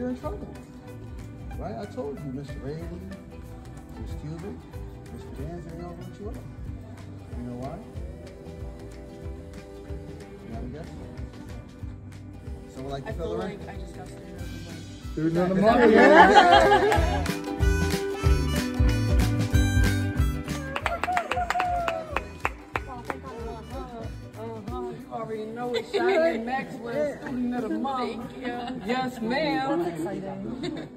Right? I told you, Mr. Rayleigh, Miss Cuban, Mr. Vance, they all wrote you up. You know why? You have a guess? Someone like I to feel fill her like? I just got student of the month. Student of the already know it's Shiny Maxwell, student of the month. Yes, ma'am.